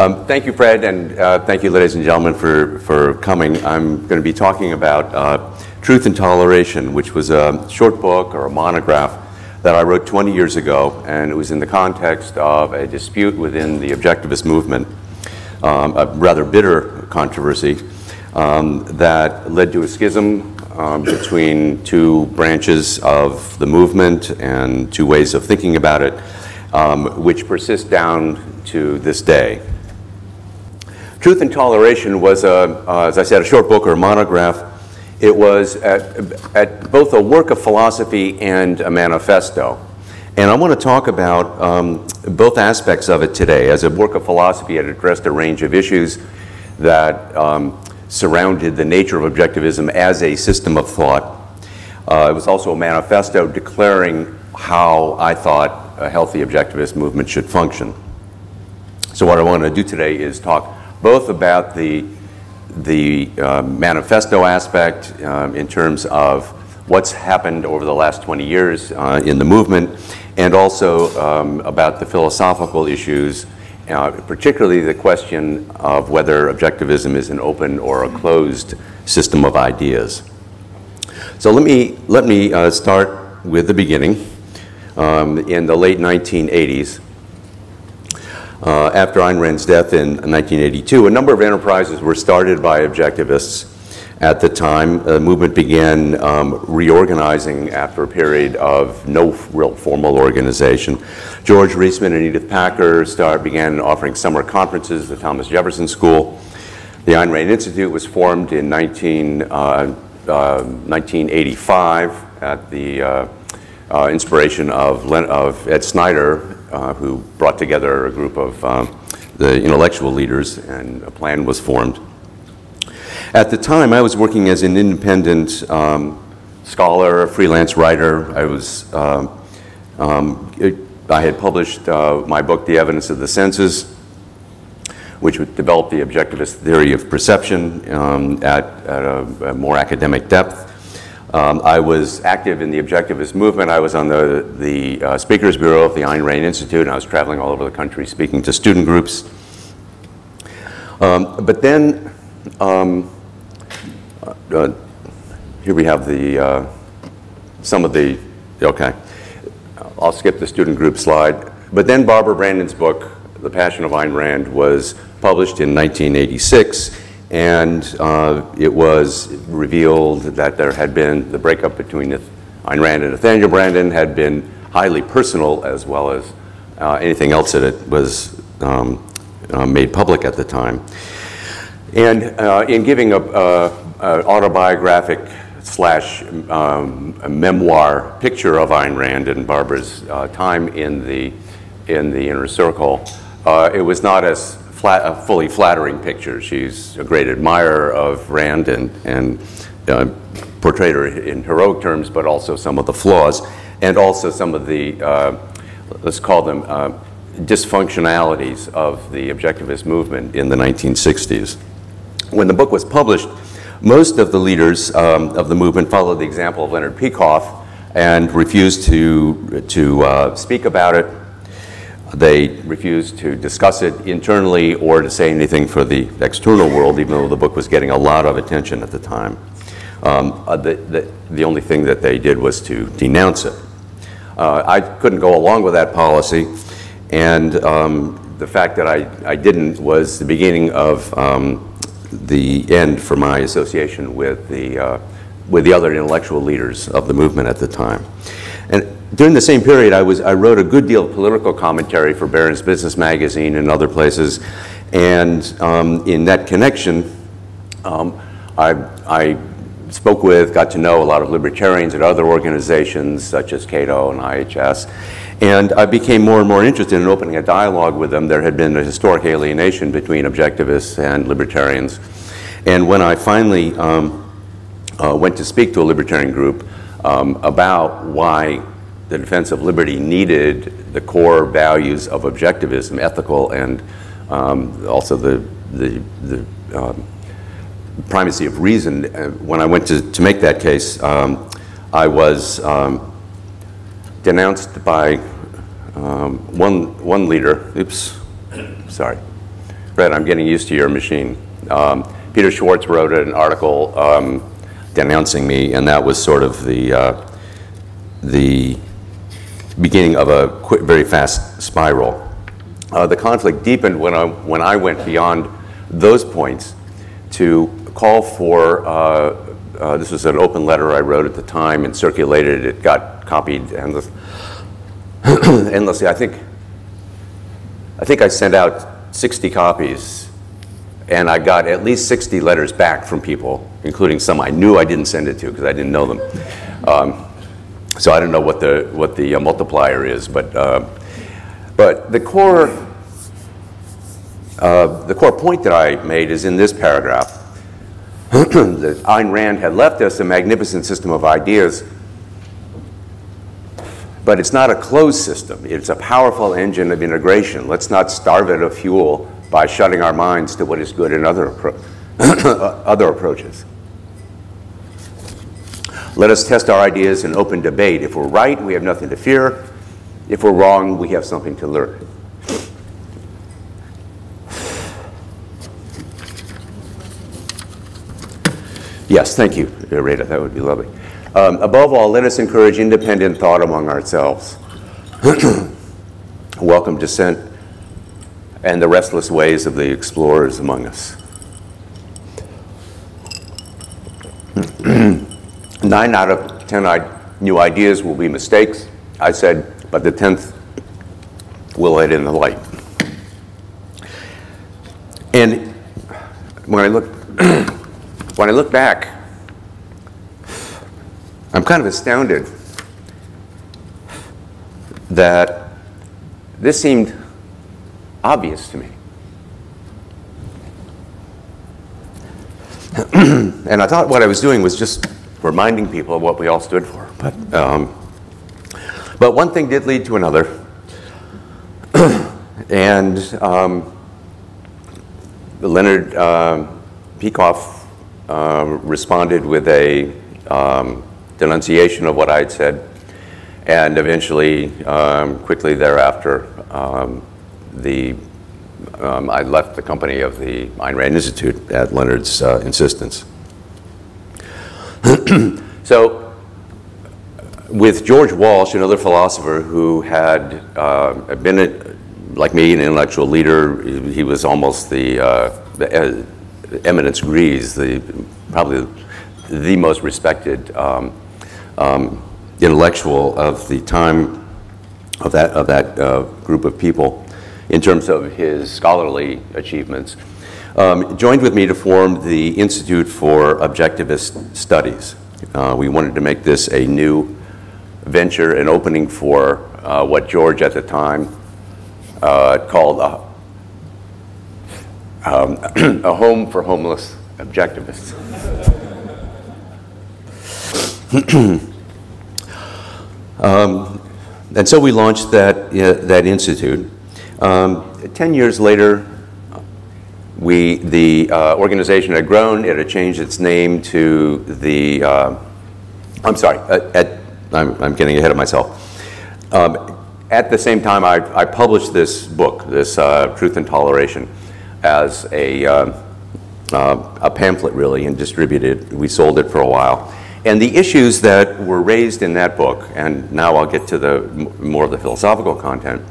Um, thank you, Fred, and uh, thank you, ladies and gentlemen, for, for coming. I'm going to be talking about uh, Truth and Toleration, which was a short book or a monograph that I wrote 20 years ago, and it was in the context of a dispute within the objectivist movement, um, a rather bitter controversy um, that led to a schism um, between two branches of the movement and two ways of thinking about it, um, which persist down to this day. Truth and Toleration was, a, uh, as I said, a short book or a monograph. It was at, at both a work of philosophy and a manifesto. And I want to talk about um, both aspects of it today. As a work of philosophy, it addressed a range of issues that um, surrounded the nature of objectivism as a system of thought. Uh, it was also a manifesto declaring how I thought a healthy objectivist movement should function. So what I want to do today is talk both about the, the uh, manifesto aspect um, in terms of what's happened over the last 20 years uh, in the movement, and also um, about the philosophical issues uh, particularly the question of whether objectivism is an open or a closed system of ideas. So let me, let me uh, start with the beginning. Um, in the late 1980s, uh, after Ayn Rand's death in 1982, a number of enterprises were started by objectivists at the time. The movement began um, reorganizing after a period of no real formal organization. George Reisman and Edith Packer start, began offering summer conferences at the Thomas Jefferson School. The Ayn Rand Institute was formed in 19, uh, uh, 1985 at the uh, uh, inspiration of, Len of Ed Snider, uh, who brought together a group of um, the intellectual leaders, and a plan was formed. At the time, I was working as an independent um, scholar, freelance writer. I was, um, um, it, I had published uh, my book, The Evidence of the Senses, which would develop the objectivist theory of perception um, at, at a, a, more academic depth. Um, I was active in the objectivist movement. I was on the, the uh, Speakers Bureau of the Ayn Rand Institute, and I was traveling all over the country speaking to student groups. Um, but then, um, uh, here we have the, uh, some of the, okay. I'll skip the student group slide. But then Barbara Branden's book, The Passion of Ayn Rand, was published in 1986, and uh, it was revealed that there had been the breakup between Ayn Rand and Nathaniel Branden had been highly personal as well as uh, anything else that it was um, uh, made public at the time. And uh, in giving a, autobiographic slash um, memoir picture of Ayn Rand and Barbara's uh, time in the, in the inner circle, uh, it was not as flat, a fully flattering picture. She's a great admirer of Rand and, and uh, portrayed her in heroic terms, but also some of the flaws, and also some of the, uh, let's call them, uh, dysfunctionalities of the objectivist movement in the 1960s. When the book was published, most of the leaders um, of the movement followed the example of Leonard Peikoff and refused to, to uh, speak about it. They refused to discuss it internally or to say anything for the external world, even though the book was getting a lot of attention at the time. Um, uh, the, the, the, only thing that they did was to denounce it. Uh, I couldn't go along with that policy, and um, the fact that I, I didn't was the beginning of um, the end for my association with the, uh, with the other intellectual leaders of the movement at the time. And during the same period, I, was, I wrote a good deal of political commentary for Barron's Business Magazine and other places. And um, in that connection, um, I, I spoke with, got to know a lot of libertarians at other organizations such as Cato and IHS. And I became more and more interested in opening a dialogue with them. There had been a historic alienation between objectivists and libertarians. And when I finally um, uh, went to speak to a libertarian group um, about why the defense of liberty needed the core values of objectivism, ethical and um, also the, the, the um, primacy of reason, uh, when I went to, to make that case, um, I was um, denounced by um, one, one leader, oops, sorry, Fred, I'm getting used to your machine. Um, Peter Schwartz wrote an article denouncing me, and that was sort of the, uh, the beginning of a quick, very fast spiral. Uh, the conflict deepened when I, when I went beyond those points to call for, uh, uh, this was an open letter I wrote at the time and circulated, it got copied endless, endlessly. I think, I think I sent out 60 copies and I got at least 60 letters back from people, including some I knew I didn't send it to because I didn't know them. Um, so I don't know what the, what the uh, multiplier is, but, uh, but the core, uh, the core point that I made is in this paragraph. that Ayn Rand had left us a magnificent system of ideas, but it's not a closed system. It's a powerful engine of integration. Let's not starve it of fuel by shutting our minds to what is good in other, appro other approaches. Let us test our ideas in open debate. If we're right, we have nothing to fear. If we're wrong, we have something to learn. Yes, thank you, Rita. That would be lovely. Um, above all, let us encourage independent thought among ourselves. Welcome dissent and the restless ways of the explorers among us. Nine out of 10 new ideas will be mistakes. I said, but the 10th will let in the light. And when I look, when I look back, I'm kind of astounded that this seemed obvious to me. and I thought what I was doing was just reminding people of what we all stood for. But, um, but one thing did lead to another. and um, Leonard uh, Peikoff uh, responded with a um, denunciation of what I had said. And eventually, um, quickly thereafter, the, I left the company of the Ayn Rand Institute at Leonard's uh, insistence. so with George Walsh, another philosopher who had uh, been, a, like me, an intellectual leader, he was almost the, uh, the eminence grise, the, probably the most respected um, um, intellectual of the time of that, of that uh, group of people in terms of his scholarly achievements, um, joined with me to form the Institute for Objectivist Studies. Uh, we wanted to make this a new venture, an opening for uh, what George at the time uh, called a, um, a home for homeless objectivists. um, and so we launched that, uh, that institute. Um, 10 years later, we, the uh, organization had grown. It had changed its name to the, uh, I'm sorry, uh, at, I'm, I'm, getting ahead of myself. Um, at the same time, I, I published this book, this uh, Truth and Toleration, as a, uh, uh, a pamphlet, really, and distributed. We sold it for a while. And the issues that were raised in that book, and now I'll get to the more of the philosophical content,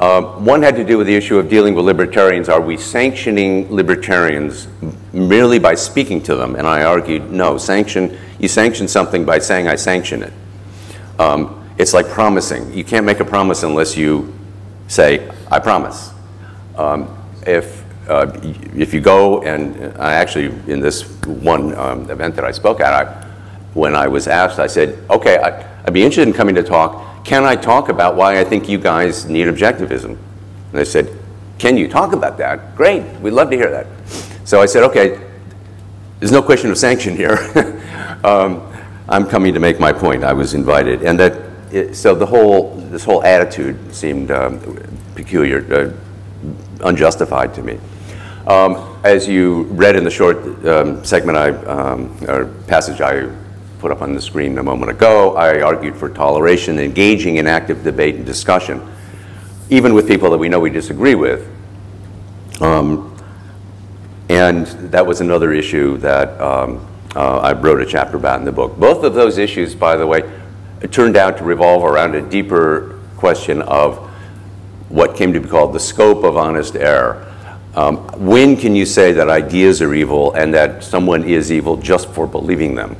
um, one had to do with the issue of dealing with libertarians. Are we sanctioning libertarians merely by speaking to them? And I argued, no, sanction, you sanction something by saying I sanction it. Um, it's like promising. You can't make a promise unless you say, I promise. Um, if, uh, if you go and I actually, in this one um, event that I spoke at, I, when I was asked, I said, okay, I, I'd be interested in coming to talk can I talk about why I think you guys need objectivism? And they said, can you talk about that? Great, we'd love to hear that. So I said, okay, there's no question of sanction here. um, I'm coming to make my point. I was invited. And that, it, so the whole, this whole attitude seemed um, peculiar, uh, unjustified to me. Um, as you read in the short um, segment I, um, or passage I put up on the screen a moment ago, I argued for toleration, engaging in active debate and discussion, even with people that we know we disagree with. Um, And that was another issue that um, uh, I wrote a chapter about in the book. Both of those issues, by the way, turned out to revolve around a deeper question of what came to be called the scope of honest error. Um, when can you say that ideas are evil and that someone is evil just for believing them?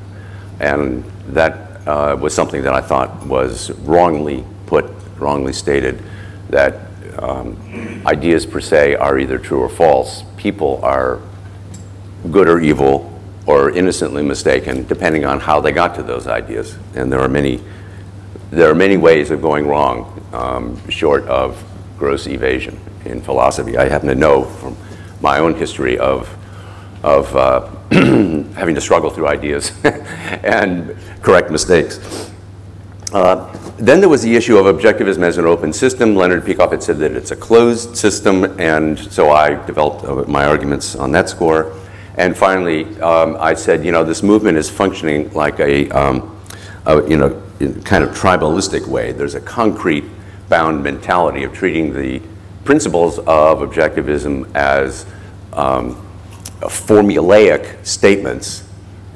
And that uh, was something that I thought was wrongly put, wrongly stated, that um, ideas per se are either true or false. People are good or evil or innocently mistaken, depending on how they got to those ideas. And there are many, there are many ways of going wrong, um, short of gross evasion in philosophy. I happen to know from my own history of, of uh, having to struggle through ideas and correct mistakes. Uh, then there was the issue of objectivism as an open system. Leonard Peikoff had said that it's a closed system, and so I developed uh, my arguments on that score. And finally, um, I said, you know, this movement is functioning like a, um, a, you know, kind of tribalistic way. There's a concrete bound mentality of treating the principles of objectivism as um, formulaic statements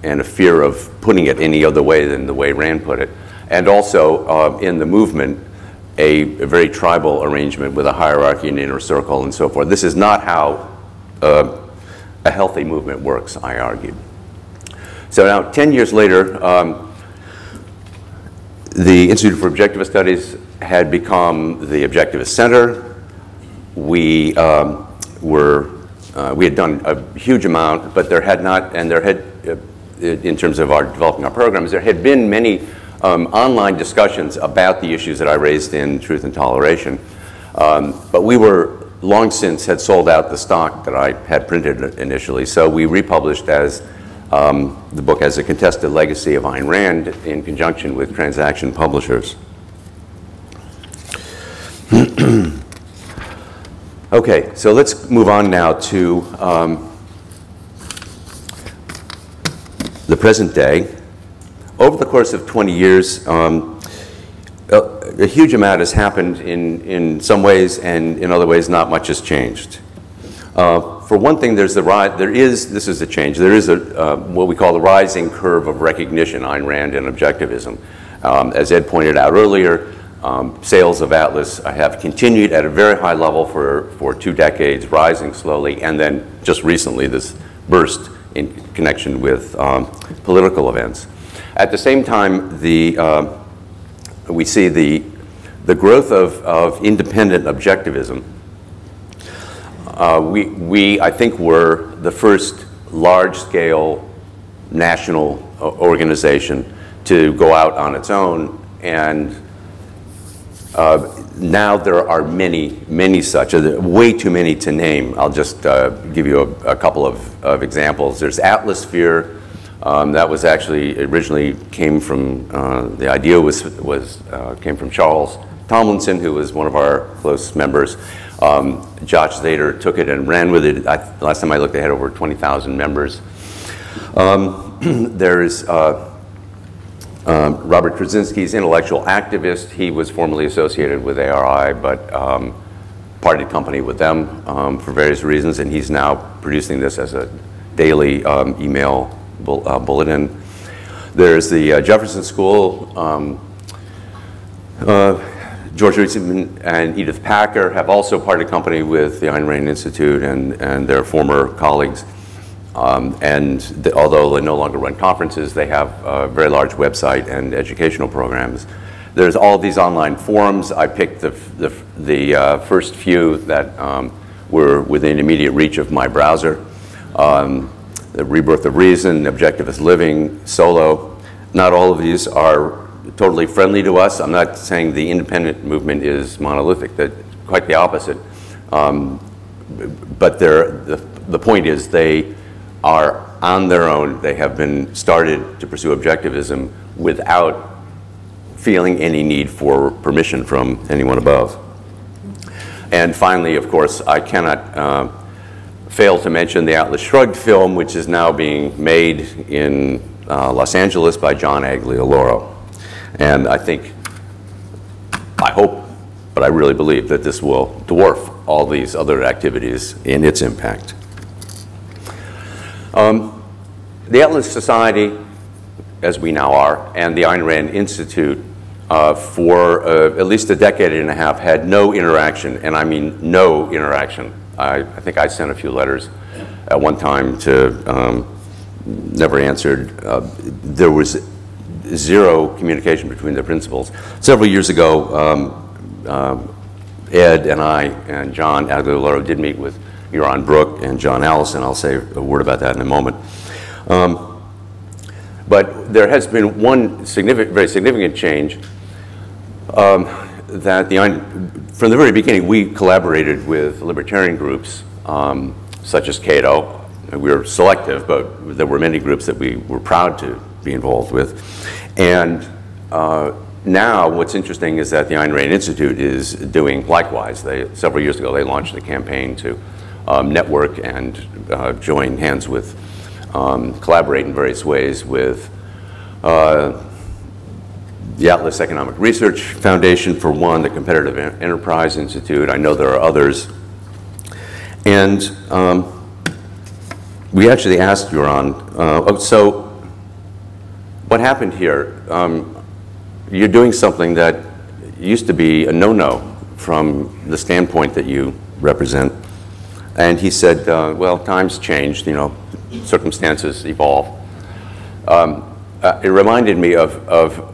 and a fear of putting it any other way than the way Rand put it. And also uh, in the movement, a, a, very tribal arrangement with a hierarchy and inner circle and so forth. This is not how uh, a healthy movement works, I argued. So now, 10 years later, um, the Institute for Objectivist Studies had become the Objectivist Center. We um, were, uh, we had done a huge amount, but there had not, and there had, uh, in terms of our developing our programs, there had been many um, online discussions about the issues that I raised in Truth and Toleration. Um, but we were long since had sold out the stock that I had printed initially. So we republished as um, the book as a contested legacy of Ayn Rand in conjunction with Transaction Publishers. okay, so let's move on now to um, the present day. Over the course of 20 years, um, a, a, huge amount has happened in, in some ways, and in other ways, not much has changed. Uh, for one thing, there's the rise, there is, this is a change, there is a, uh, what we call the rising curve of recognition, Ayn Rand and objectivism. Um, as Ed pointed out earlier, um, sales of Atlas have continued at a very high level for, for two decades, rising slowly, and then just recently this burst in connection with um, political events. At the same time, the, uh, we see the, the growth of, of independent objectivism. Uh, we, we, I think, were the first large-scale national uh, organization to go out on its own, and uh, now there are many, many such, uh, way too many to name. I'll just uh, give you a, a couple of, of, examples. There's Atlasphere, um, that was actually originally came from uh, the idea was was uh, came from Charles Tomlinson, who was one of our close members. Um, Josh Zader took it and ran with it. I, last time I looked, they had over 20,000 members. Um, there's uh, Robert Tracinski's intellectual activist. He was formerly associated with ARI, but um, parted company with them um, for various reasons, and he's now producing this as a daily um, email uh, bulletin. There's the uh, Jefferson School. Um, uh, George Reisman and Edith Packer have also parted company with the Ayn Rand Institute and, and their former colleagues. Um, and the, although they no longer run conferences, they have a very large website and educational programs. There's all these online forums. I picked the, the, the uh, first few that um, were within immediate reach of my browser. Um, the Rebirth of Reason, Objectivist Living, Solo. Not all of these are totally friendly to us. I'm not saying the independent movement is monolithic, that quite the opposite. Um, but the, the point is they are on their own. They have been started to pursue objectivism without feeling any need for permission from anyone above. And finally, of course, I cannot uh, fail to mention the Atlas Shrugged film, which is now being made in uh, Los Angeles by John Aglialoro. And I think, I hope, but I really believe that this will dwarf all these other activities in its impact. Um, the Atlas Society, as we now are, and the Ayn Rand Institute uh, for uh, at least a decade and a half had no interaction, and I mean no interaction. I, I think I sent a few letters at one time to, um, never answered. Uh, there was zero communication between the principals. Several years ago, um, um, Ed and I and John Aglialoro did meet with Yaron Brook and John Allison. I'll say a word about that in a moment. Um, but there has been one significant, very significant change um, that the, from the very beginning, we collaborated with libertarian groups um, such as Cato. We were selective, but there were many groups that we were proud to be involved with. And uh, now what's interesting is that the Ayn Rand Institute is doing likewise. They, several years ago, they launched a campaign to um, network and uh, join hands with, um, collaborate in various ways with uh, the Atlas Economic Research Foundation for one, the Competitive Enterprise Institute. I know there are others. And um, we actually asked Yaron, uh, oh, so what happened here? Um, you're doing something that used to be a no-no from the standpoint that you represent. And he said, uh, well, times changed, you know, circumstances evolve. Um, uh, it reminded me of, of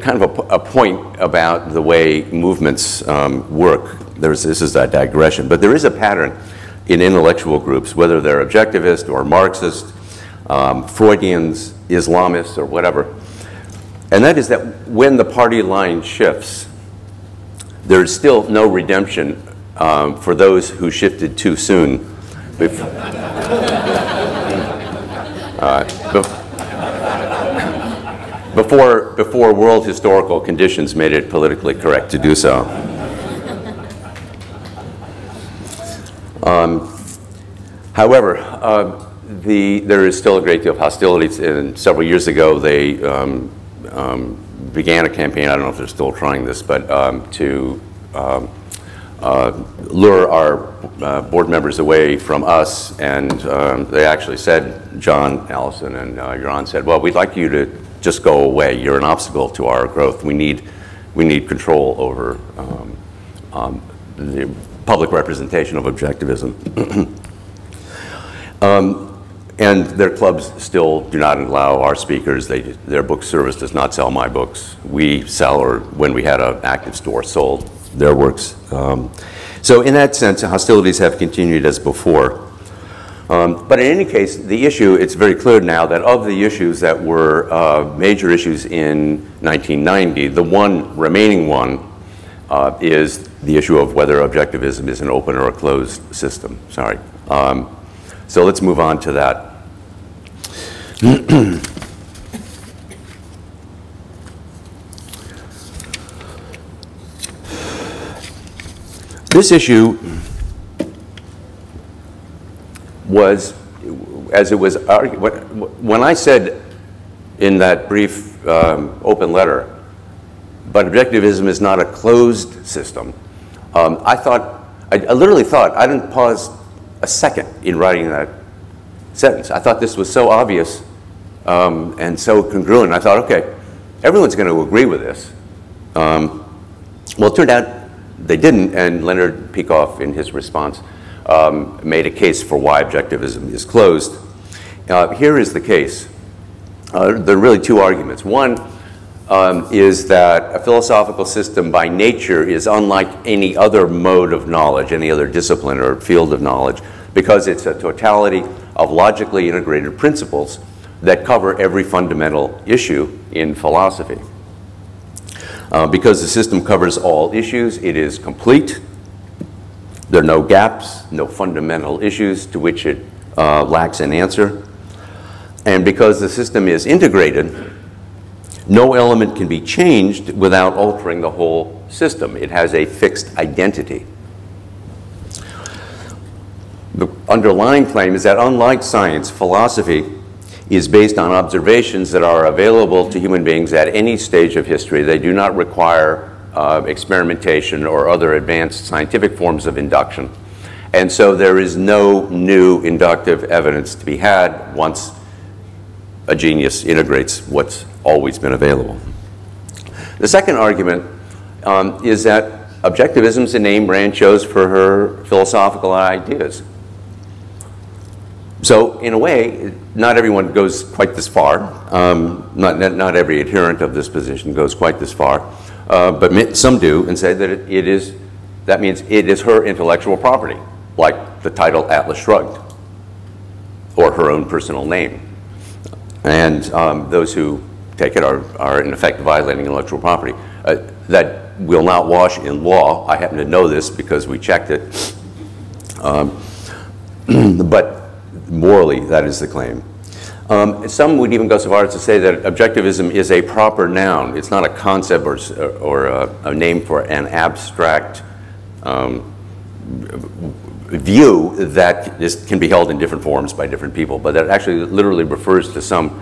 kind of a, a, point about the way movements um, work. There's, this is a digression, but there is a pattern in intellectual groups, whether they're objectivist or Marxist, um, Freudians, Islamists, or whatever. And that is that when the party line shifts, there's still no redemption um, for those who shifted too soon. uh, before, before world historical conditions made it politically correct to do so. Um, however, uh, the, there is still a great deal of hostility. And several years ago, they um, um, began a campaign, I don't know if they're still trying this, but um, to um, uh, lure our uh, board members away from us. And um, they actually said, John Allison and uh, Yaron said, well, we'd like you to just go away. You're an obstacle to our growth. We need, we need control over um, um, the public representation of objectivism. um, and their clubs still do not allow our speakers. They, their book service does not sell my books. We sell, or when we had an active store, sold their works. Um, so in that sense, hostilities have continued as before. Um, but in any case, the issue, it's very clear now that of the issues that were uh, major issues in 1990, the one remaining one uh, is the issue of whether objectivism is an open or a closed system. Sorry. Um, so let's move on to that. this issue was, as it was argued, when I said in that brief um, open letter, but objectivism is not a closed system, um, I thought, I, I literally thought, I didn't pause a second in writing that sentence. I thought this was so obvious um, and so congruent. I thought, okay, everyone's going to agree with this. Um, well, it turned out they didn't, and Leonard Peikoff, in his response, um, made a case for why objectivism is closed. Uh, here is the case. Uh, there are really two arguments. One um, is that a philosophical system by nature is unlike any other mode of knowledge, any other discipline or field of knowledge, because it's a totality of logically integrated principles that cover every fundamental issue in philosophy. Uh, because the system covers all issues, it is complete, there are no gaps, no fundamental issues to which it uh, lacks an answer. And because the system is integrated, no element can be changed without altering the whole system. It has a fixed identity. The underlying claim is that unlike science, philosophy is based on observations that are available to human beings at any stage of history. They do not require uh, experimentation or other advanced scientific forms of induction. And so there is no new inductive evidence to be had once a genius integrates what's always been available. The second argument um, is that objectivism is a name Rand chose for her philosophical ideas. So in a way, not everyone goes quite this far. Um, not, not every adherent of this position goes quite this far. Uh, but some do and say that it, it is, that means it is her intellectual property, like the title Atlas Shrugged, or her own personal name. And um, those who take it are, are in effect violating intellectual property. Uh, that will not wash in law. I happen to know this because we checked it. Um, but morally, that is the claim. Um, some would even go so far as to say that objectivism is a proper noun. It's not a concept or, or a, a name for an abstract um, view that is, can be held in different forms by different people, but that actually literally refers to some,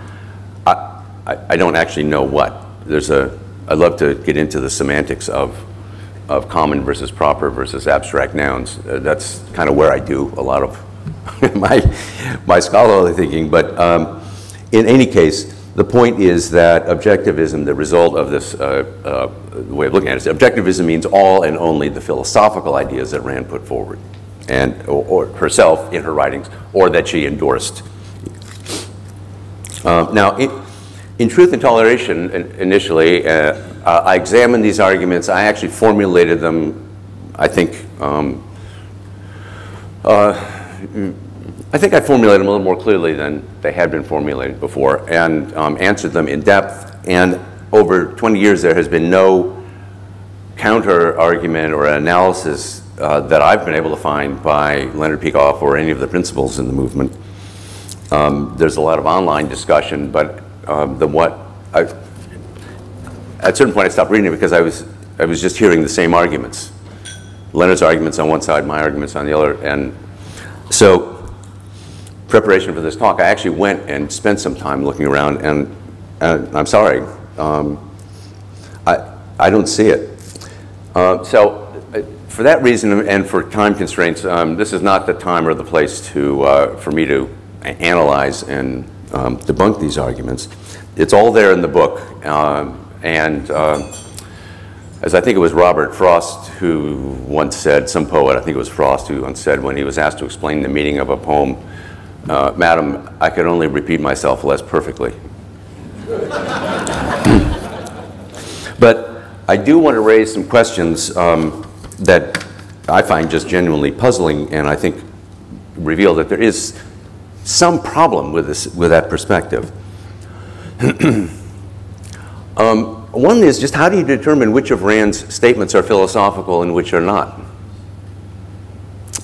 I, I, I don't actually know what. There's a, I'd love to get into the semantics of, of common versus proper versus abstract nouns. Uh, that's kind of where I do a lot of my, my scholarly thinking, but um, in any case, the point is that objectivism, the result of this uh, uh, way of looking at it, is objectivism means all and only the philosophical ideas that Rand put forward, and or, or herself in her writings, or that she endorsed. Um, now, in, in, Truth and Toleration, initially, uh, I examined these arguments. I actually formulated them, I think, um, uh, I think I formulated them a little more clearly than they had been formulated before and um, answered them in depth. And over 20 years, there has been no counter argument or analysis uh, that I've been able to find by Leonard Peikoff or any of the principals in the movement. Um, there's a lot of online discussion, but um, the what I, at a certain point I stopped reading it because I was I was just hearing the same arguments. Leonard's arguments on one side, my arguments on the other, and so preparation for this talk, I actually went and spent some time looking around, and, and I'm sorry, um, I, I don't see it. Uh, so for that reason and for time constraints, um, this is not the time or the place to, uh, for me to analyze and um, debunk these arguments. It's all there in the book, um, and uh, as I think it was Robert Frost who once said, some poet, I think it was Frost who once said when he was asked to explain the meaning of a poem, uh, Madam, I could only repeat myself less perfectly. but I do want to raise some questions um, that I find just genuinely puzzling and I think reveal that there is some problem with, this, with that perspective. um, one is just how do you determine which of Rand's statements are philosophical and which are not?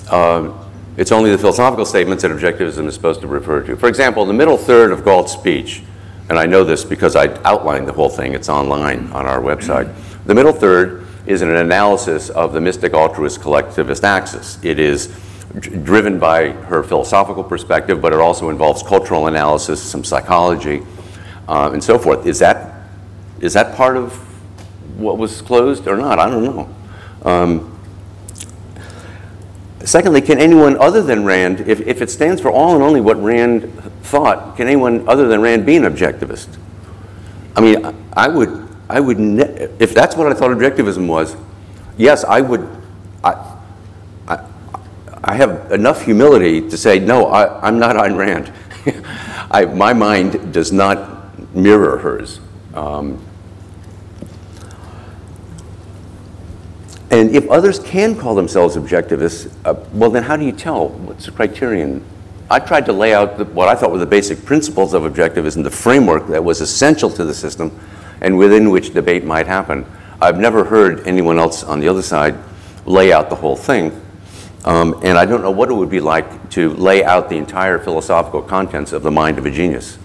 Uh, it's only the philosophical statements that objectivism is supposed to refer to. For example, the middle third of Galt's speech, and I know this because I outlined the whole thing, it's online on our website. The middle third is an analysis of the mystic altruist collectivist axis. It is driven by her philosophical perspective, but it also involves cultural analysis, some psychology, uh, and so forth. Is that, is that part of what was closed or not? I don't know. Um, Secondly, can anyone other than Rand, if, if it stands for all and only what Rand thought, can anyone other than Rand be an objectivist? I mean, I would, I would, if that's what I thought objectivism was, yes, I would, I, I, I have enough humility to say, no, I, am not Ayn Rand. I, my mind does not mirror hers. Um, And if others can call themselves objectivists, uh, well, then how do you tell? What's the criterion? I tried to lay out the, what I thought were the basic principles of objectivism, the framework that was essential to the system and within which debate might happen. I've never heard anyone else on the other side lay out the whole thing. Um, and I don't know what it would be like to lay out the entire philosophical contents of the mind of a genius.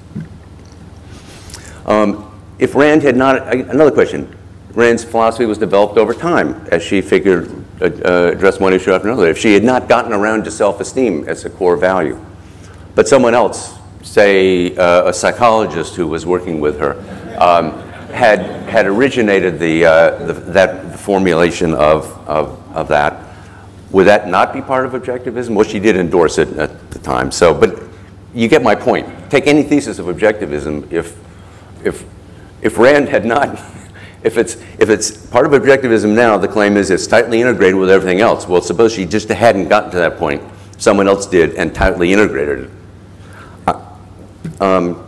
Um, if Rand had not, another question, Rand's philosophy was developed over time as she figured uh, uh, address one issue after another. If she had not gotten around to self-esteem as a core value, but someone else, say uh, a psychologist who was working with her, um, had had originated the, uh, the that formulation of, of, of that, Would that not be part of objectivism? Well, she did endorse it at the time. So, but you get my point. Take any thesis of objectivism. If, if, if Rand had not, if it's, if it's part of objectivism now, the claim is it's tightly integrated with everything else. Well, suppose she just hadn't gotten to that point. Someone else did and tightly integrated it. Uh, um,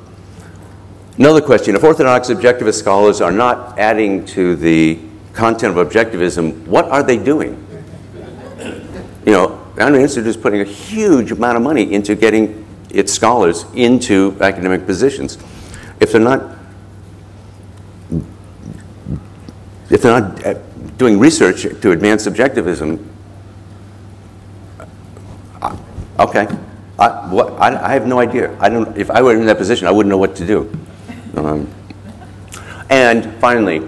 another question, if Orthodox objectivist scholars are not adding to the content of objectivism, what are they doing? You know, the Ayn Rand Institute is putting a huge amount of money into getting its scholars into academic positions. If they're not, if they're not uh, doing research to advance objectivism, uh, okay, I, what, I, I, have no idea. I don't, if I were in that position, I wouldn't know what to do. Um, and finally,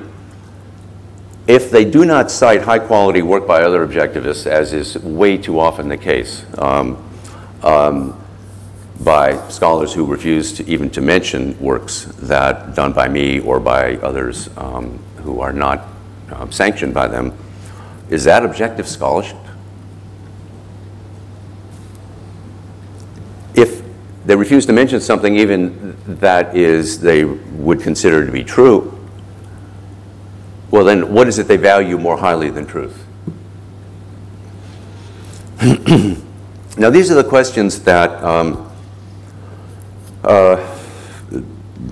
if they do not cite high quality work by other objectivists, as is way too often the case, um, um, by scholars who refuse to even to mention works that done by me or by others um, who are not um, sanctioned by them, is that objective scholarship? If they refuse to mention something even that is they would consider to be true, well then what is it they value more highly than truth? now these are the questions that um, uh,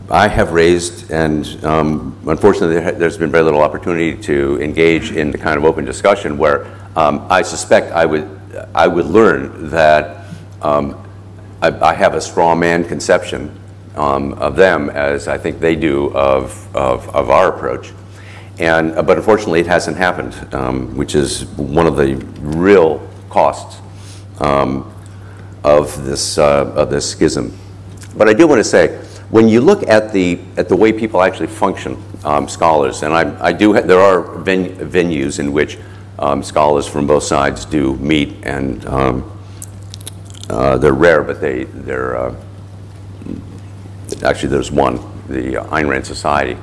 I have raised, and um, unfortunately there's been very little opportunity to engage in the kind of open discussion where um, I suspect I would, I would learn that um, I, I, have a straw man conception um, of them as I think they do of, of, of our approach. And, uh, but unfortunately, it hasn't happened, um, which is one of the real costs um, of, this, uh, of this schism. But I do want to say, when you look at the, at the way people actually function, um, scholars, and I, I do, there are ven venues in which um, scholars from both sides do meet, and um, uh, they're rare, but they, they're, uh, actually there's one, the Ayn Rand Society,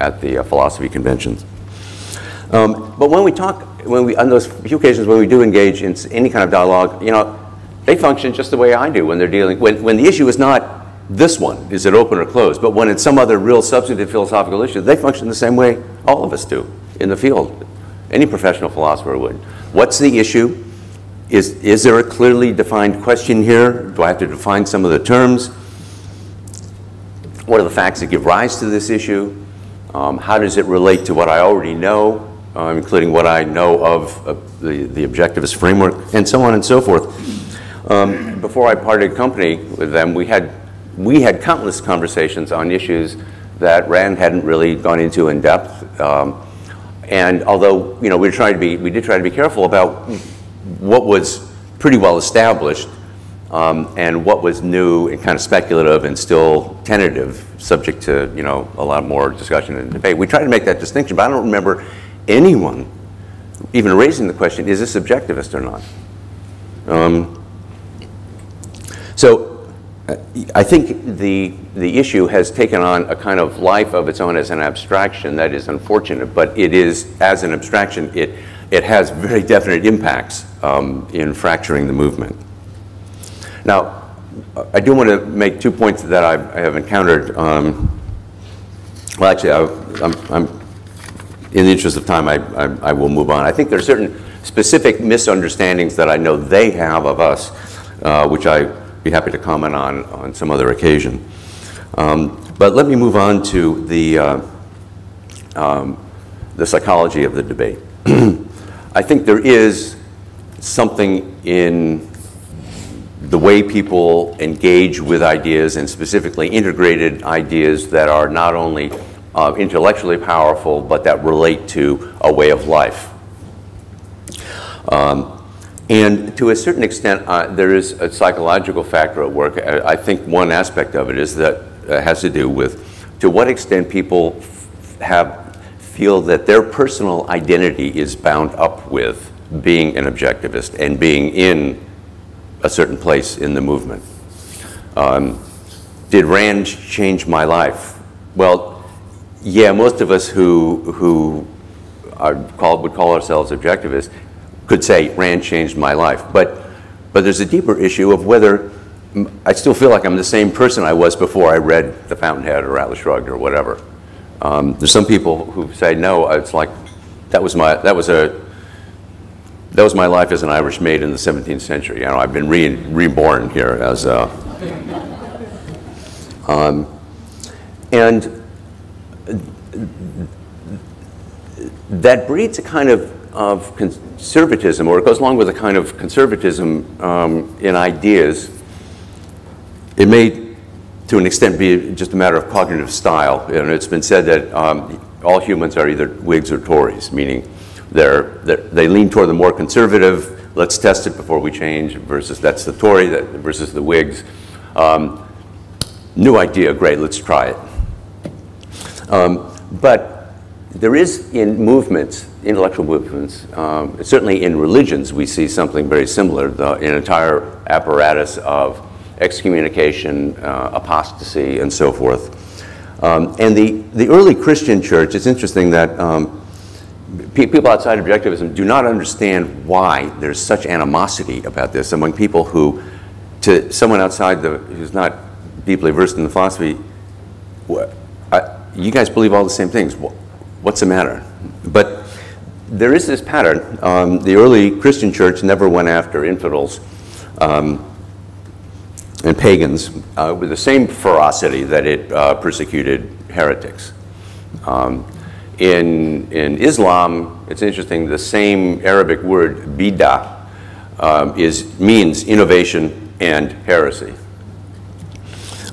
at the uh, philosophy conventions. Um, but when we talk, when we, on those few occasions when we do engage in any kind of dialogue, you know, they function just the way I do when they're dealing, when, when the issue is not this one, is it open or closed, but when it's some other real substantive philosophical issue, they function the same way all of us do in the field. Any professional philosopher would. What's the issue? Is, is there a clearly defined question here? Do I have to define some of the terms? What are the facts that give rise to this issue? Um, how does it relate to what I already know, uh, including what I know of uh, the, the objectivist framework, and so on and so forth. Um, before I parted company with them, we had, we had countless conversations on issues that Rand hadn't really gone into in depth. Um, and although, you know, we, tried to be, we did try to be careful about what was pretty well established um, and what was new and kind of speculative and still tentative, subject to you know a lot more discussion and debate. We tried to make that distinction, but I don't remember anyone even raising the question: Is this subjectivist or not? Um, so. I think the, the issue has taken on a kind of life of its own as an abstraction that is unfortunate, but it is, as an abstraction, it, it has very definite impacts um, in fracturing the movement. Now, I do want to make two points that I've, I have encountered. Um, well, actually, I, am I'm, in the interest of time, I, I, I, will move on. I think there are certain specific misunderstandings that I know they have of us, uh, which I'd be happy to comment on on some other occasion. Um, but let me move on to the, uh, um, the psychology of the debate. I think there is something in the way people engage with ideas and specifically integrated ideas that are not only uh, intellectually powerful but that relate to a way of life. Um, and to a certain extent, uh, there is a psychological factor at work. I think one aspect of it is that uh, has to do with to what extent people have feel that their personal identity is bound up with being an objectivist and being in a certain place in the movement. Um, did Rand change my life? Well, yeah, most of us who, who are called, would call ourselves objectivists could say Rand changed my life. But, but there's a deeper issue of whether I still feel like I'm the same person I was before I read The Fountainhead or Atlas Shrugged or whatever. Um, there's some people who say, no, it's like, that was my, that was a, that was my life as an Irish maid in the 17th century. You know, I've been re reborn here as a, um, and that breeds a kind of, of conservatism, or it goes along with a kind of conservatism um, in ideas. It may, to an extent, be just a matter of cognitive style. And it's been said that um, all humans are either Whigs or Tories, meaning they're, they're, they lean toward the more conservative, let's test it before we change, versus that's the Tory that, versus the Whigs. Um, new idea, great, let's try it. Um, but there is in movements, intellectual movements, um, certainly in religions, we see something very similar, the, an entire apparatus of excommunication, uh, apostasy, and so forth. Um, and the, the early Christian church, it's interesting that um, people outside objectivism do not understand why there's such animosity about this among people who, to someone outside the, who's not deeply versed in the philosophy, I, you guys believe all the same things. What's the matter? But there is this pattern. Um, the early Christian church never went after infidels um, and pagans uh, with the same ferocity that it uh, persecuted heretics. Um, in, in Islam, it's interesting, the same Arabic word, bid'ah, um, is, means innovation and heresy.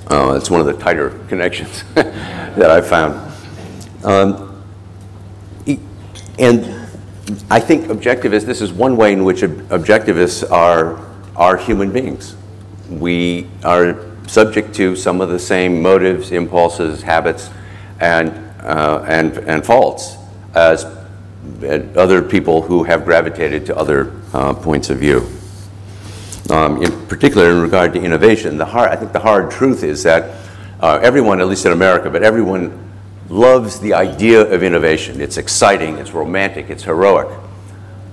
Uh, it's one of the tighter connections that I've found. Um, and I think objectivists, this is one way in which objectivists are, are human beings. We are subject to some of the same motives, impulses, habits, and uh, and, and faults as other people who have gravitated to other uh, points of view. Um, in particular, in regard to innovation, the hard, I think the hard truth is that uh, everyone, at least in America, but everyone loves the idea of innovation. It's exciting, it's romantic, it's heroic.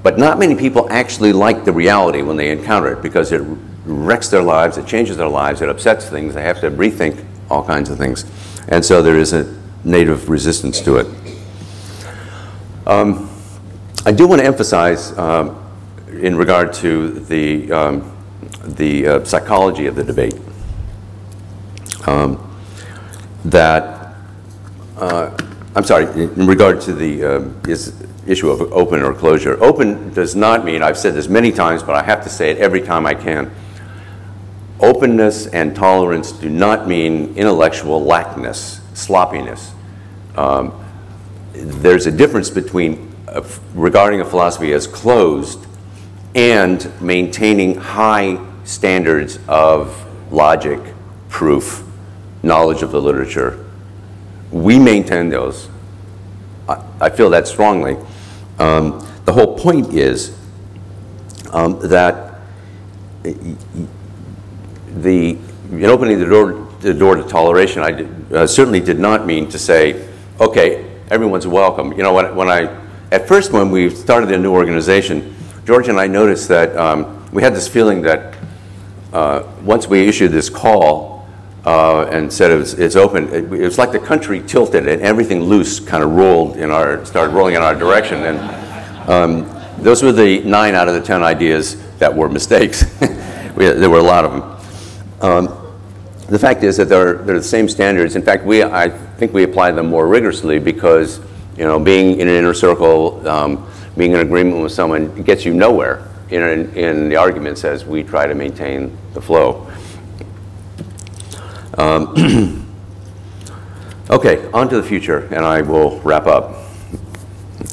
But not many people actually like the reality when they encounter it because it wrecks their lives, it changes their lives, it upsets things, they have to rethink all kinds of things. And so there is a native resistance to it. Um, I do want to emphasize um, in regard to the, um, the uh, psychology of the debate um, that, uh, I'm sorry, in regard to the uh, issue of open or closure. Open does not mean, I've said this many times, but I have to say it every time I can. Openness and tolerance do not mean intellectual lackness sloppiness. Um, there's a difference between uh, regarding a philosophy as closed and maintaining high standards of logic, proof, knowledge of the literature. We maintain those. I, I feel that strongly. Um, the whole point is um, that the in opening the door the door to toleration, I did, uh, certainly did not mean to say, okay, everyone's welcome. You know, when, when I, at first when we started a new organization, George and I noticed that um, we had this feeling that uh, once we issued this call uh, and said it was, it's open, it, it, was like the country tilted and everything loose kind of rolled in our, started rolling in our direction. And um, those were the nine out of the 10 ideas that were mistakes. we, there were a lot of them. Um, the fact is that they're, they're the same standards. In fact, we, I think we apply them more rigorously because, you know, being in an inner circle, um, being in agreement with someone gets you nowhere in, in the arguments as we try to maintain the flow. Um, okay, on to the future, and I will wrap up.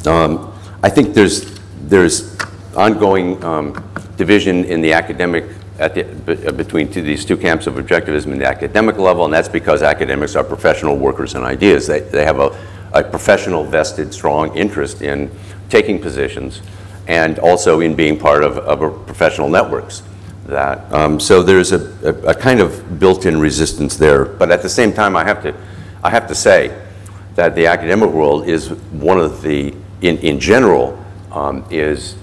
Um, I think there's, there's ongoing um, division in the academic the, uh, between two, these two camps of objectivism in the academic level, and that's because academics are professional workers and ideas. They, they have a, a professional, vested, strong interest in taking positions and also in being part of, of professional networks. That, um, so there's a, a, a kind of built-in resistance there. But at the same time, I have to, I have to say that the academic world is one of the, in, in general, um, is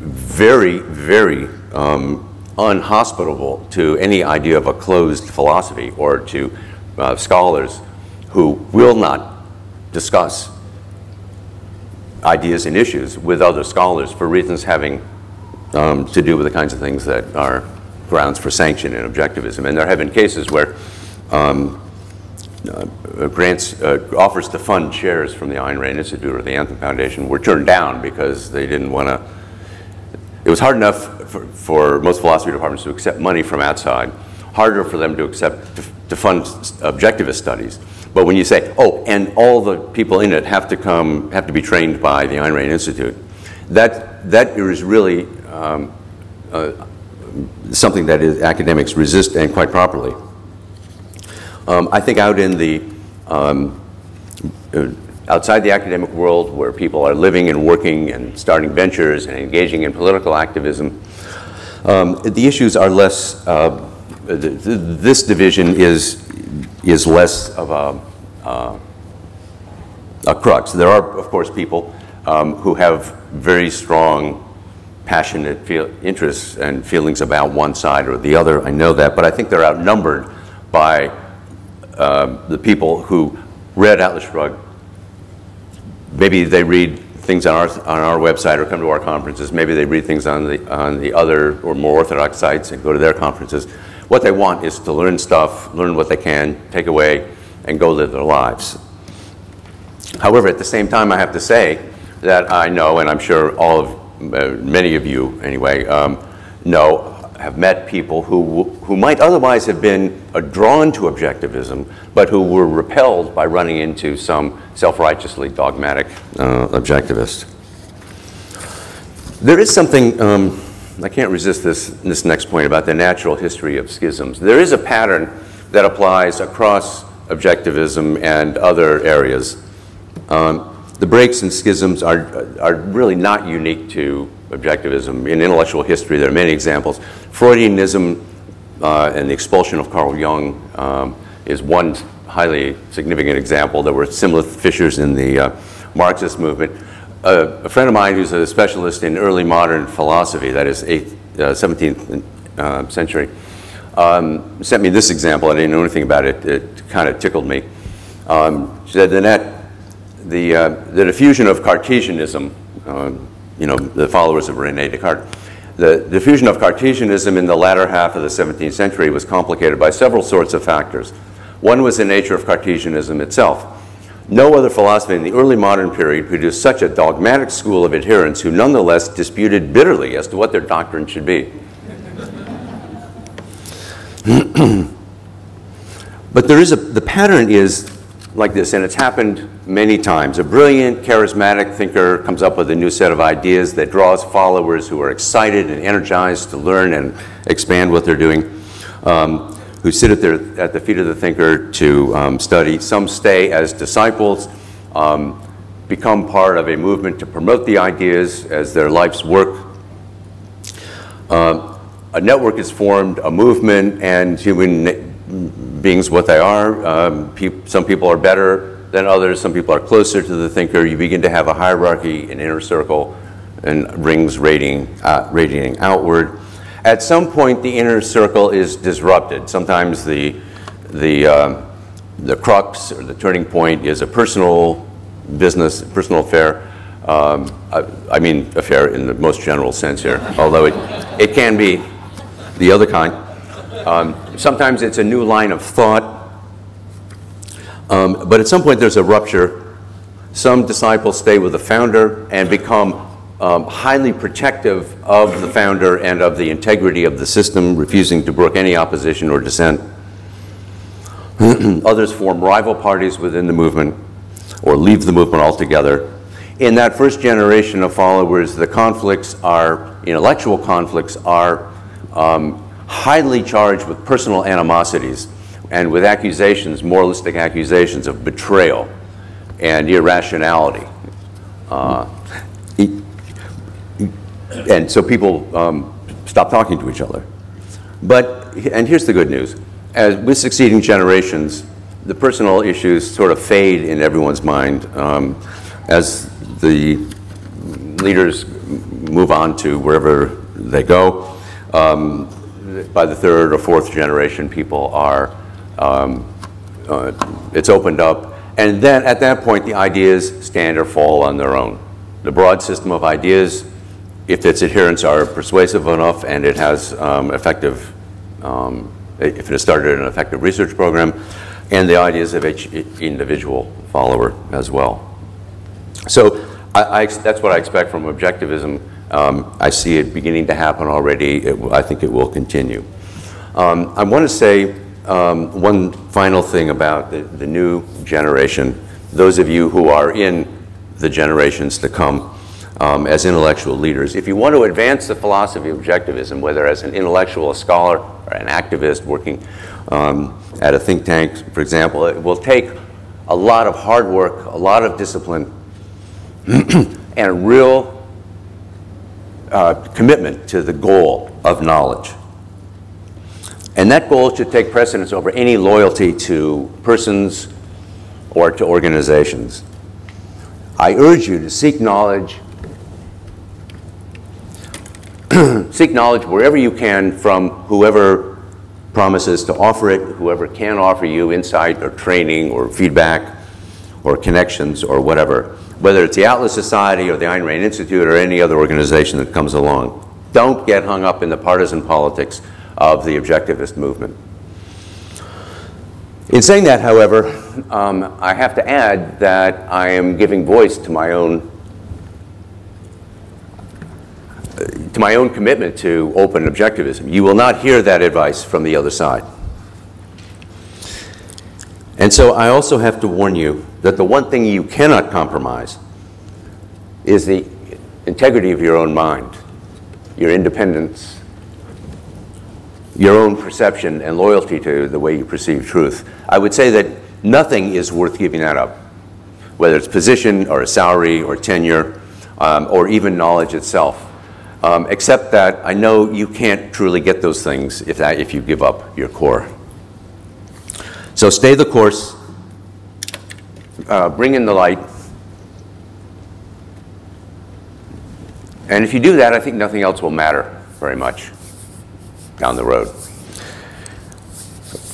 very, very um, unhospitable to any idea of a closed philosophy or to uh, scholars who will not discuss ideas and issues with other scholars for reasons having um, to do with the kinds of things that are grounds for sanction and objectivism. And there have been cases where um, uh, grants, uh, offers to fund chairs from the Ayn Rand Institute or the Anthem Foundation were turned down because they didn't want to. It was hard enough for, for, most philosophy departments to accept money from outside, harder for them to accept to, to fund objectivist studies. But when you say, oh, and all the people in it have to come, have to be trained by the Ayn Rand Institute, that, that is really um, uh, something that is, academics resist and quite properly. Um, I think out in the, um, uh, outside the academic world where people are living and working and starting ventures and engaging in political activism, um, the issues are less, uh, this division is, is less of a, uh, a crux. There are, of course, people um, who have very strong passionate feel, interests and feelings about one side or the other. I know that, but I think they're outnumbered by uh, the people who read Atlas Shrugged. Maybe they read things on our, on our website or come to our conferences. Maybe they read things on the, on the other or more orthodox sites and go to their conferences. What they want is to learn stuff, learn what they can, take away, and go live their lives. However, at the same time, I have to say that I know, and I'm sure all of many of you anyway, um, know, have met people who, who might otherwise have been uh, drawn to objectivism, but who were repelled by running into some self-righteously dogmatic uh, objectivist. There is something, um, I can't resist this, this next point about the natural history of schisms. There is a pattern that applies across objectivism and other areas. Um, the breaks and schisms are, are really not unique to objectivism. In intellectual history, there are many examples. Freudianism uh, and the expulsion of Carl Jung um, is one highly significant example. There were similar fissures in the uh, Marxist movement. Uh, a friend of mine who's a specialist in early modern philosophy, that is 8th, 17th uh, uh, century, um, sent me this example. I didn't know anything about it. It kind of tickled me. Um, she said, net the, uh, the diffusion of Cartesianism, uh, you know, the followers of Rene Descartes, the diffusion of Cartesianism in the latter half of the 17th century was complicated by several sorts of factors. One was the nature of Cartesianism itself. No other philosophy in the early modern period produced such a dogmatic school of adherents who nonetheless disputed bitterly as to what their doctrine should be. but there is a, the pattern is like this, and it's happened many times. A brilliant, charismatic thinker comes up with a new set of ideas that draws followers who are excited and energized to learn and expand what they're doing, um, who sit at, their, at the feet of the thinker to um, study. Some stay as disciples, um, become part of a movement to promote the ideas as their life's work. Uh, a network is formed, a movement, and human beings what they are. Um, some people are better than others. Some people are closer to the thinker. You begin to have a hierarchy, an inner circle, and rings radiating, uh, radiating outward. At some point, the inner circle is disrupted. Sometimes the, the, uh, the crux or the turning point is a personal business, personal affair. Um, I, I, mean affair in the most general sense here, although it, it can be the other kind. Um, sometimes it's a new line of thought, um, but at some point there's a rupture. Some disciples stay with the founder and become um, highly protective of the founder and of the integrity of the system, refusing to brook any opposition or dissent. Others form rival parties within the movement or leave the movement altogether. In that first generation of followers, the conflicts are, intellectual conflicts are um, highly charged with personal animosities and with accusations, moralistic accusations of betrayal and irrationality. Uh, and so people um, stop talking to each other. But, and here's the good news. As with succeeding generations, the personal issues sort of fade in everyone's mind um, as the leaders move on to wherever they go. Um, by the third or fourth generation, people are, um, uh, it's opened up. And then at that point, the ideas stand or fall on their own. The broad system of ideas, if its adherents are persuasive enough and it has um, effective, um, if it has started an effective research program, and the ideas of each individual follower as well. So I, I, that's what I expect from objectivism. Um, I see it beginning to happen already. It, I think it will continue. Um, I want to say um, one final thing about the, the new generation. Those of you who are in the generations to come um, as intellectual leaders. If you want to advance the philosophy of objectivism, whether as an intellectual, a scholar, or an activist working um, at a think tank, for example, it will take a lot of hard work, a lot of discipline, and real uh, commitment to the goal of knowledge. And that goal should take precedence over any loyalty to persons or to organizations. I urge you to seek knowledge, seek knowledge wherever you can from whoever promises to offer it, whoever can offer you insight or training or feedback or connections or whatever whether it's the Atlas Society or the Ayn Rand Institute or any other organization that comes along. Don't get hung up in the partisan politics of the objectivist movement. In saying that, however, um, I have to add that I am giving voice to my own to my own commitment to open objectivism. You will not hear that advice from the other side. And so I also have to warn you that the one thing you cannot compromise is the integrity of your own mind, your independence, your own perception and loyalty to the way you perceive truth. I would say that nothing is worth giving that up, whether it's position or a salary or tenure um, or even knowledge itself. Um, except that I know you can't truly get those things if, that, if you give up your core. So stay the course, uh, bring in the light. And if you do that, I think nothing else will matter very much down the road.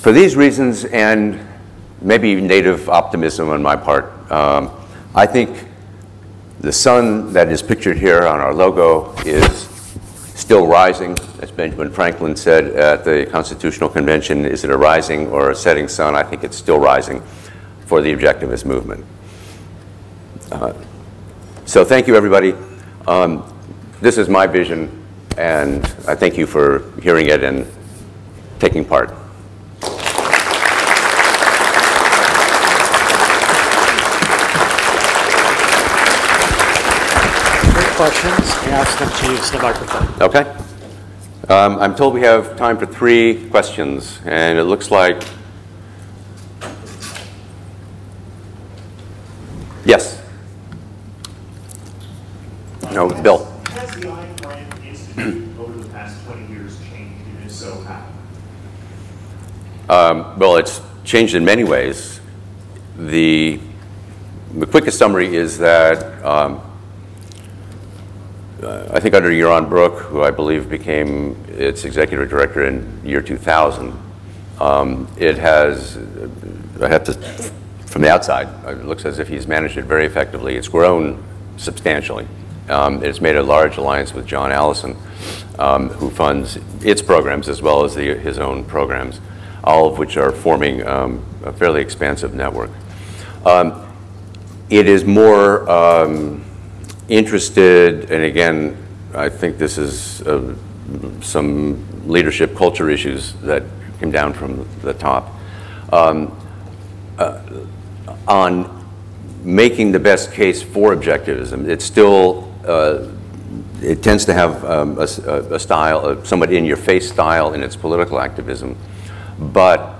For these reasons, and maybe native optimism on my part, um, I think the sun that is pictured here on our logo is still rising, as Benjamin Franklin said at the Constitutional Convention, is it a rising or a setting sun? I think it's still rising for the objectivist movement. Uh, so thank you, everybody. Um, this is my vision, and I thank you for hearing it and taking part. questions, ask them to use the microphone. Okay. Um, I'm told we have time for three questions, and it looks like. Yes. No, Bill. Has the Ayn Rand Institute over the past 20 years changed, and if so, how? Um, well, it's changed in many ways. The, the quickest summary is that um, uh, I think under Yaron Brook, who I believe became its executive director in year 2000, um, it has, I have to, from the outside, it looks as if he's managed it very effectively. It's grown substantially. Um, it's made a large alliance with John Allison, um, who funds its programs as well as the, his own programs, all of which are forming um, a fairly expansive network. Um, it is more um, interested, and again, I think this is uh, some leadership culture issues that came down from the top, um, uh, on making the best case for objectivism. It's still, uh, it tends to have um, a, a, style, a somewhat in-your-face style in its political activism, but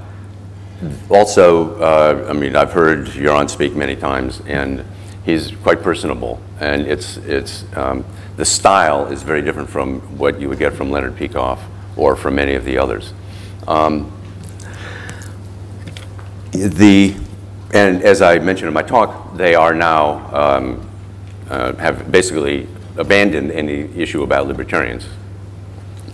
also, uh, I mean, I've heard Yaron speak many times, and he's quite personable, and it's it's um, the style is very different from what you would get from Leonard Peikoff or from many of the others. Um, the and as I mentioned in my talk, they are now um, uh, have basically abandoned any issue about libertarians.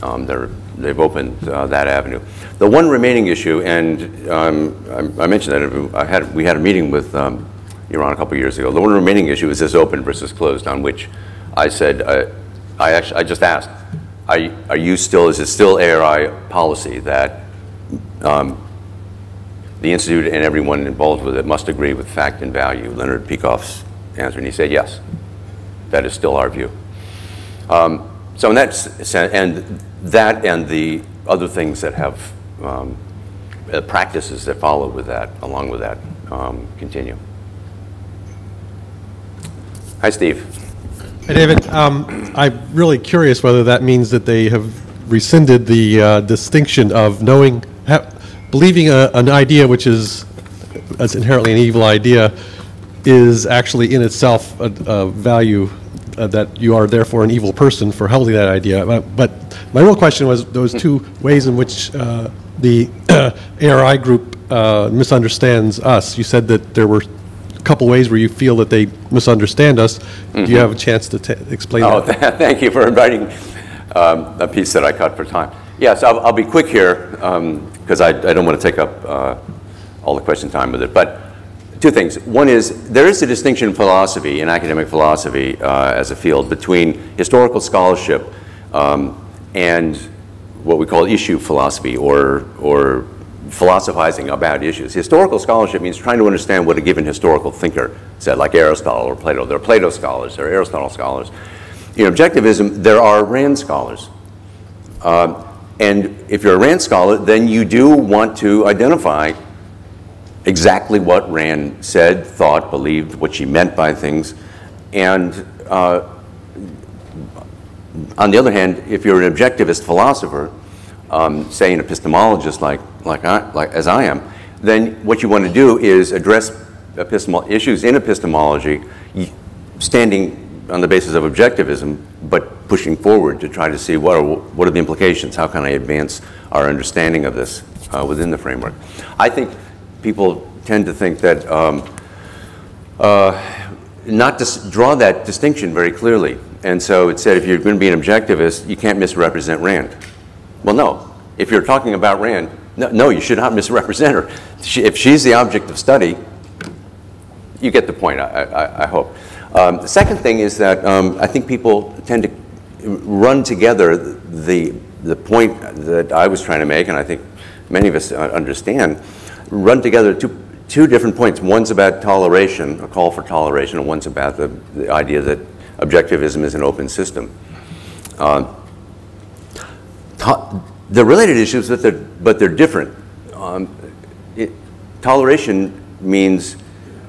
Um, they're, they've opened uh, that avenue. The one remaining issue, and um, I, I mentioned that I had, we had a meeting with um, Yaron a couple years ago. The one remaining issue is this open versus closed, on which I said, uh, I actually, I just asked, are, are you still, is it still ARI policy that um, the Institute and everyone involved with it must agree with fact and value? Leonard Peikoff's answer, and he said, yes. That is still our view. Um, So in that, sense, and that and the other things that have, um, uh, practices that follow with that, along with that, um, continue. Hi, Steve. Hey, David, um, I'm really curious whether that means that they have rescinded the uh, distinction of knowing, believing a- an idea which is, as inherently an evil idea, is actually in itself a a value uh, that you are therefore an evil person for holding that idea. But but my real question was those two ways in which uh, the ARI group uh, misunderstands us. You said that there were a couple ways where you feel that they misunderstand us. Do you have a chance to ta- explain Oh, that? thank you for inviting um, a piece that I cut for time. Yes, I'll I'll be quick here, because I I don't want to take up uh, all the question time with it. But two things. One is, there is a distinction in philosophy, in academic philosophy uh, as a field, between historical scholarship um, and what we call issue philosophy, or or philosophizing about issues. Historical scholarship means trying to understand what a given historical thinker said, like Aristotle or Plato. There are Plato scholars, there are Aristotle scholars. In objectivism, there are Rand scholars. Um, and if you're a Rand scholar, then you do want to identify exactly what Rand said, thought, believed, what she meant by things. And uh, on the other hand, if you're an objectivist philosopher, um, say an epistemologist like, like, I, like as I am, then what you want to do is address epistemol- issues in epistemology standing on the basis of objectivism, but pushing forward to try to see what are, what are the implications, how can I advance our understanding of this uh, within the framework. I think people tend to think that um, uh, not to draw that distinction very clearly. And so it said if you're going to be an objectivist, you can't misrepresent Rand. Well, no. If you're talking about Rand, no, no you should not misrepresent her. She, if she's the object of study, you get the point, I, I, I hope. Um, the second thing is that um, I think people tend to run together the, the point that I was trying to make, and I think many of us uh, understand, run together two, two different points. One's about toleration, a call for toleration, and one's about the, the idea that objectivism is an open system. Um, to- they're related issues, but they're, but they're different. Um, it, toleration means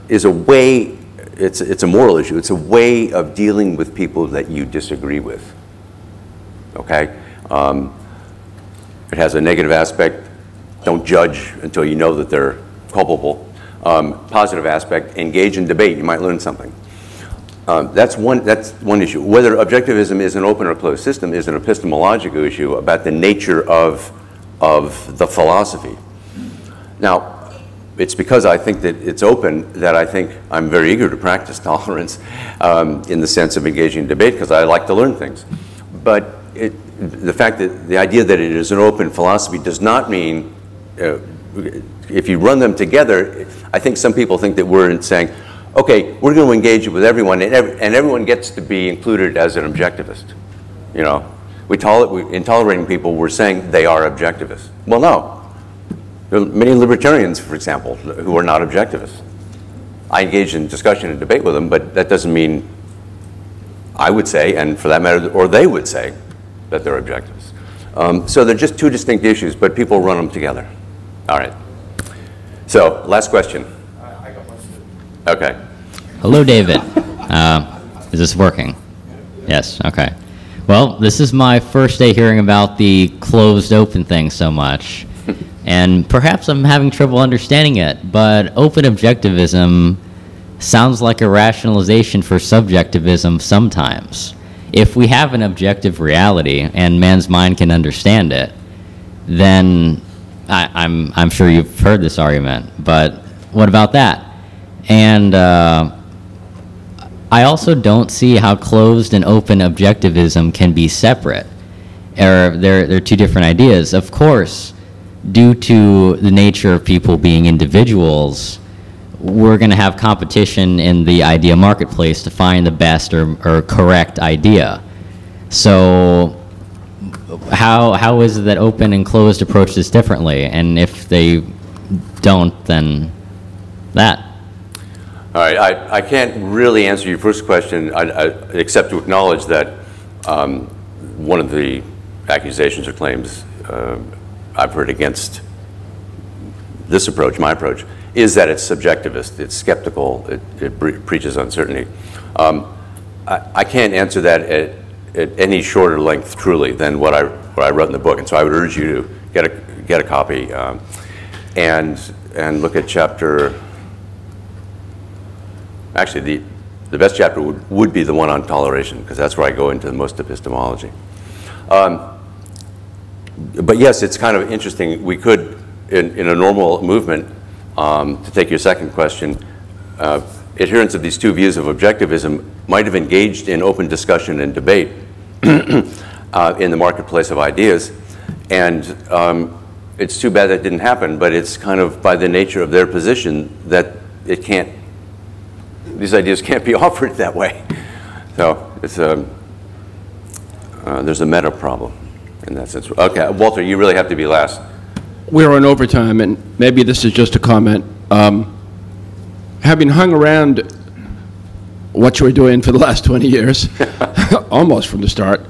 is a way. It's it's a moral issue. It's a way of dealing with people that you disagree with. Okay, um, it has a negative aspect. Don't judge until you know that they're culpable. Um, positive aspect: engage in debate. You might learn something. Um, That's one, that's one issue. Whether objectivism is an open or closed system is an epistemological issue about the nature of, of the philosophy. Now, it's because I think that it's open that I think I'm very eager to practice tolerance um, in the sense of engaging in debate because I like to learn things. But it, the fact that the idea that it is an open philosophy does not mean uh, if you run them together, I think some people think that we're saying, okay, we're going to engage with everyone, and, and everyone gets to be included as an objectivist. You know, we tol- we, in tolerating people, we're saying they are objectivists. Well, no. There are many libertarians, for example, who are not objectivists. I engage in discussion and debate with them, but that doesn't mean I would say, and for that matter, or they would say, that they're objectivists. Um, so they're just two distinct issues, but people run them together. All right. So, last question. Okay. Hello, David. Uh, is this working? Yes, okay. Well, this is my first day hearing about the closed open thing so much. and perhaps I'm having trouble understanding it, but open objectivism sounds like a rationalization for subjectivism sometimes. If we have an objective reality and man's mind can understand it, then I, I'm, I'm sure you've heard this argument, but what about that? And uh, I also don't see how closed and open objectivism can be separate. Or they're, they're two different ideas. Of course, due to the nature of people being individuals, we're going to have competition in the idea marketplace to find the best or, or correct idea. So how, how is it that open and closed approach this differently? And if they don't, then that. All right, I, I can't really answer your first question, I, I, except to acknowledge that um, one of the accusations or claims uh, I've heard against this approach, my approach, is that it's subjectivist, it's skeptical, it, it bre- preaches uncertainty. Um, I, I can't answer that at, at any shorter length, truly, than what I, what I wrote in the book, and so I would urge you to get a, get a copy um, and, and look at chapter Actually, the, the best chapter would, would be the one on toleration, because that's where I go into the most epistemology. Um, but yes, it's kind of interesting. We could, in, in a normal movement, um, to take your second question, uh, adherents of these two views of objectivism might have engaged in open discussion and debate uh, in the marketplace of ideas. And um, it's too bad that didn't happen, but it's kind of by the nature of their position that it can't these ideas can't be offered that way. So it's a, uh, there's a meta problem in that sense. Okay, Walter, you really have to be last. We're on overtime, and maybe this is just a comment. Um, Having hung around what you were doing for the last 20 years, almost from the start,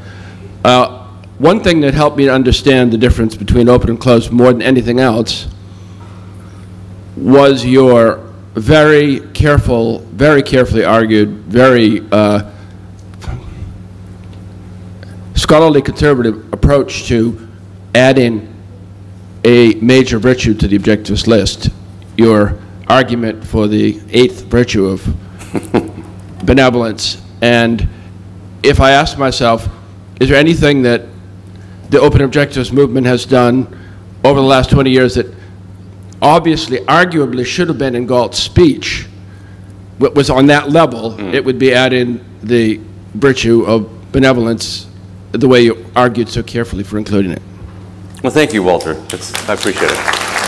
uh, one thing that helped me to understand the difference between open and closed more than anything else was your very careful, very carefully argued, very uh, scholarly conservative approach to adding a major virtue to the objectivist list. Your argument for the eighth virtue of benevolence. And if I ask myself, is there anything that the open objectivist movement has done over the last 20 years that obviously, arguably should have been in Galt's speech, what was on that level, mm. it would be adding the virtue of benevolence the way you argued so carefully for including it. Well, thank you, Walter. That's, I appreciate it.